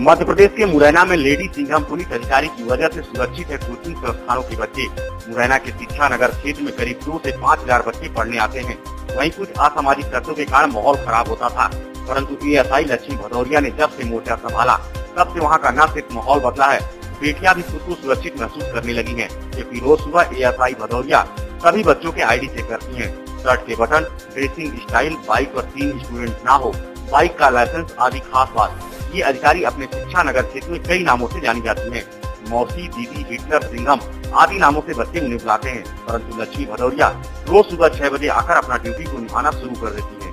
मध्य प्रदेश के मुरैना में lady Singham police अधिकारी की वजह से सुरक्षित है कोचिंग संस्थानों के बच्चे। मुरैना के शिक्षा नगर क्षेत्र में करीब दो से पाँच हज़ार बच्चे पढ़ने आते हैं। वहीं कुछ असामाजिक तत्वों के कारण माहौल खराब होता था। परंतु एएसआई लक्ष्मी भदौरिया ने जब से मोर्चा संभाला, तब से वहाँ का न सिर्फ़ माहौल बदला है, बेटियाँ भी खुद को सुरक्षित महसूस करने लगी हैं। क्योंकि रोज सुबह एएसआई भदौरिया सभी बच्चों के आईडी चेक करती हैं। शर्ट के बटन, ड्रेसिंग स्टाइल, बाइक पर तीन स्टूडेंट ना हो, बाइक का लाइसेंस आदि खास बात। ये अधिकारी अपने शिक्षा नगर क्षेत्र में कई नामों से जानी जाती हैं। मौसी दीदी हिटलर सिंघम आदि नामों से बच्चे उन्हें बुलाते हैं परंतु लक्ष्मी भदौरिया रोज सुबह छह बजे आकर अपना ड्यूटी को निभाना शुरू कर देती है।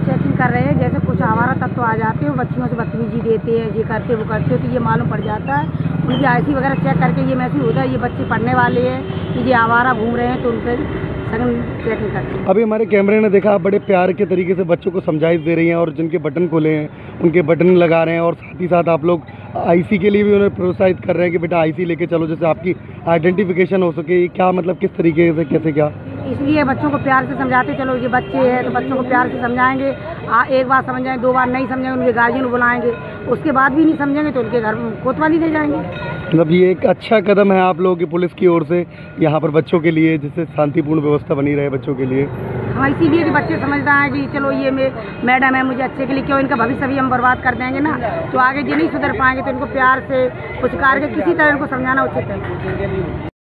चेकिंग कर रहे हैं जैसे कुछ हमारा तत्व आ जाते हैं बच्चियों से बदतमीजी देते हैं ये करते वो करते तो ये मालूम पड़ जाता है। उनकी आई वगैरह चेक करके ये मैसेज होता है ये बच्चे पढ़ने वाले हैं कि ये आवारा घूम रहे हैं तो उन पर करते अभी हमारे कैमरे ने देखा आप बड़े प्यार के तरीके से बच्चों को समझाइश दे रही हैं और जिनके बटन खोले हैं उनके बटन लगा रहे हैं और साथ ही साथ आप लोग आईसी के लिए भी उन्हें प्रोत्साहित कर रहे हैं कि बेटा आईसी लेके चलो जैसे आपकी आइडेंटिफिकेशन हो सके। क्या मतलब किस तरीके से कैसे क्या? इसलिए बच्चों को प्यार से समझाते चलो ये बच्चे हैं तो बच्चों को प्यार से समझाएँगे। आ, एक बार समझ दो बार नहीं समझेंगे उनके गार्जियन को बुलाएँगे। उसके बाद भी नहीं समझेंगे तो उनके घर कोतवाली ले जाएँगे। मतलब ये एक अच्छा कदम है आप लोगों की पुलिस की ओर से यहाँ पर बच्चों के लिए, जिससे शांतिपूर्ण व्यवस्था बनी रहे बच्चों के लिए। हाँ इसीलिए कि बच्चे समझते हैं कि चलो ये मे, मैडम है मुझे अच्छे के लिए, क्यों इनका भविष्य भी हम बर्बाद कर देंगे ना? तो आगे ये नहीं सुधर पाएँगे तो इनको प्यार से, पुचकार के किसी तरह इनको समझाना उचित है।